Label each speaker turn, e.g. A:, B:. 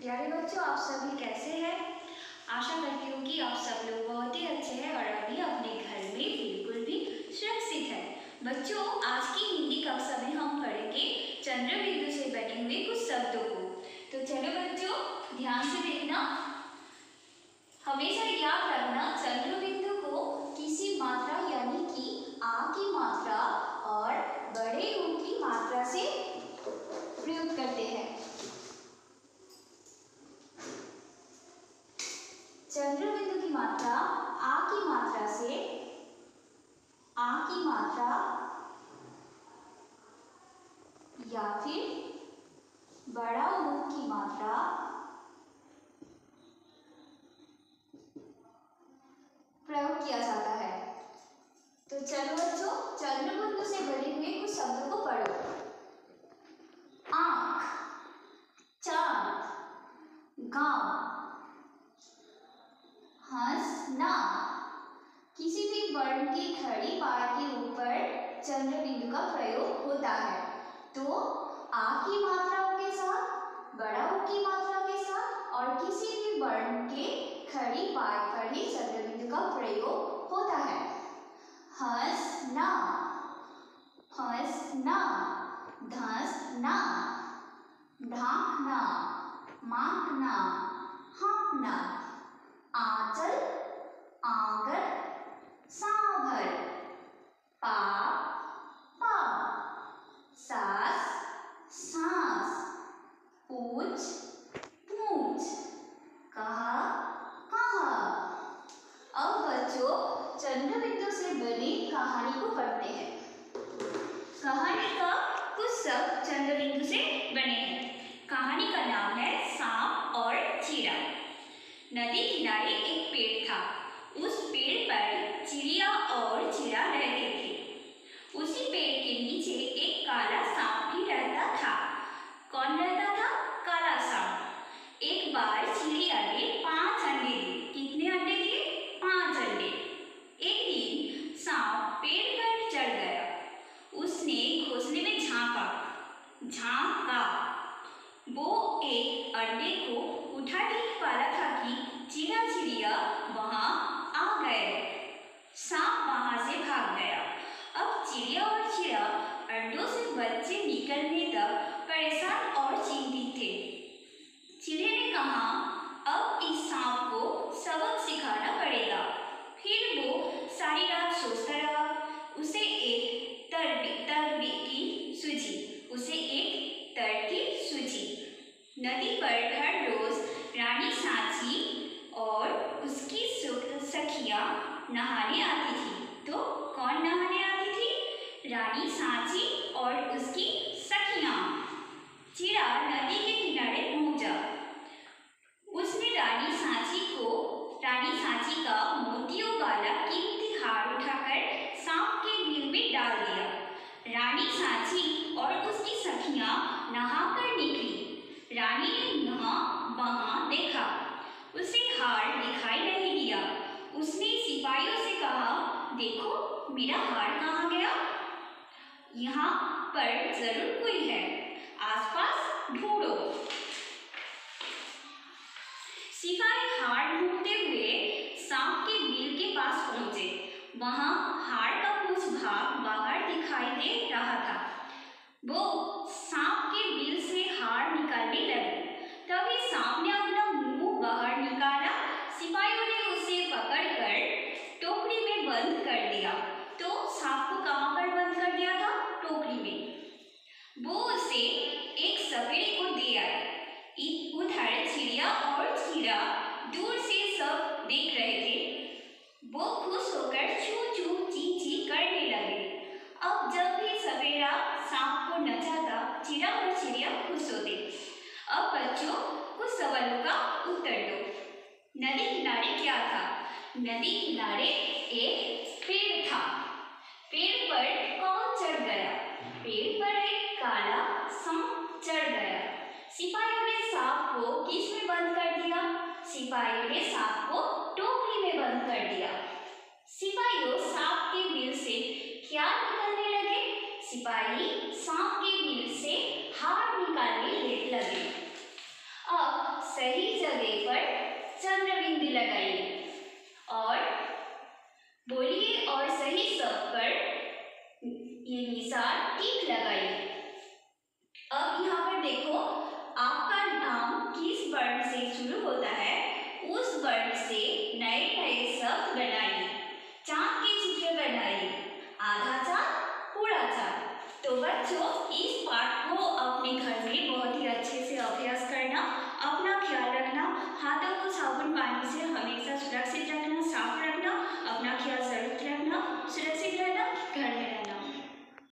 A: प्यारे बच्चों, आप सभी कैसे हैं? आशा करती हूँ कि आप सब लोग बहुत ही अच्छे हैं और अभी अपने घर में बिल्कुल भी सुरक्षित है। बच्चों, आज की हिंदी कक्षा में हम पढ़ेंगे चंद्र बिंदु से बने हुए कुछ शब्दों को। तो चलो बच्चों, ध्यान से देखना। हमेशा याद रखना चंद्र बिंदु को किसी मात्रा यानी कि आ की मात्रा और बड़े ऊ की मात्रा से प्रयोग करते हैं चंद्र बिंदु की मात्रा, आ की मात्रा से, आ की मात्रा, या फिर बड़ा ऊ की मात्रा, प्रयोग किया जाता है। तो चलो बच्चों चंद्र बिंदु से बने हुए कुछ शब्दों को पढ़ो। हंसना। किसी भी वर्ण की खड़ी बार के ऊपर चंद्र बिंदु का प्रयोग होता है। तो आ की मात्राओं के साथ बड़ा की मात्रा के साथ और किसी भी वर्ण के खड़ी पार पर ही चंद्र बिंदु का प्रयोग होता है। हंसना। हंसना। धंसना। ढांकना। मांकना। हाँकना। आंचल, आँगन, सांभर पाप पाप सास, सांस, पूछ पूछ, कहा कहा। अब बच्चों, चंद्र बिंदु से बनी कहानी को पढ़ते हैं। कहानी का कुछ शब्द चंद्र बिंदु से बने हैं। कहानी का नाम है सांप और चीरा। नदी किनारे एक पेड़ था। उस पेड़ पर चिड़िया और चिड़ा रहते थे। उसी पेड़ के नीचे एक काला सांप भी रहता था। कौन रहता था? काला सांप। एक बार चिड़िया ने पाँच अंडे दिए। कितने अंडे दिए? पाँच अंडे। एक दिन सांप पेड़ पर चढ़ गया। उसने घोंसले में झांका। झांका। वो एक अंडे को उठा नहीं पा रहा था कि चिड़ा चिड़िया वहाँ आ गए। सांप वहाँ से भाग गया। अब चिड़िया और चिड़ा अंडों से बच्चे निकलने तक परेशान और चिंतित थे। चिड़े ने कहा, अब इस सांप को सबक सिखाना पड़ेगा फिर वो सारी रात सोचता रहा उसे एक तरबी तरबी की सूझी उसे एक तरकीब सूझी नदी पर हर रोज रानी सांची और उसकी सखियाँ नहाने आती थी तो कौन नहाने आती थी रानी सांची और उसकी सखियाँ चिड़ा नदी के किनारे पहुँचा उसने रानी सांची को रानी सांची का मोतियों वाला कीमती हार उठाकर सांप के बिल में डाल दिया। रानी सांची और उसकी सखियाँ नहाकर निकली। रानी ने नहा वहाँ देखा। उसे हार दिखाई नहीं दिया। उसने सिपाहियों से कहा, देखो, मेरा हार कहाँ गया? यहाँ पर ज़रूर कोई है। आसपास ढूंढो सिपाही हार ढूंढते हुए सांप के बिल के पास पहुँचे वहाँ हार का कुछ भाग बाहर दिखाई दे रहा था वो सांप के बिल से हार निकालने लगे। तभी सांप ने अपना मुँह बाहर निकाला। सिपाहियों ने उसे पकड़कर टोकरी में बंद कर दिया। तो सांप को कहाँ पर बंद कर दिया था? टोकरी में। वो उसे एक सपेरे को दे आए उधर चिड़िया और चीरा दूर से सब देख रहे थे वो खुश होकर चू चू ची ची करने लगे अब जब भी सवेरा सांप को चिड़ा और चिड़िया खुश होते अब बच्चों, कुछ सवालों का उत्तर दो। नदी किनारे क्या था? नदी किनारे एक पेड़ था। पेड़ पर कौन चढ़ गया? पेड़ पर एक काला सांप चढ़ गया। सिपाहियों ने सांप को किसमें बंद कर दिया सिपाहियों ने सांप को टोकरी में बंद कर दिया सिपाहियों सांप के बिल से क्या निकलने लगे सिपाही सांप के बिल से हार निकालने लगे अब सही जगह पर चंद्र बिंदु लगाइए और बोलिए और सही शब्द पर ये निशान टिक लगाइए अब यहाँ पर देखो, आपका नाम किस वर्ण से शुरू होता है? उस वर्ण से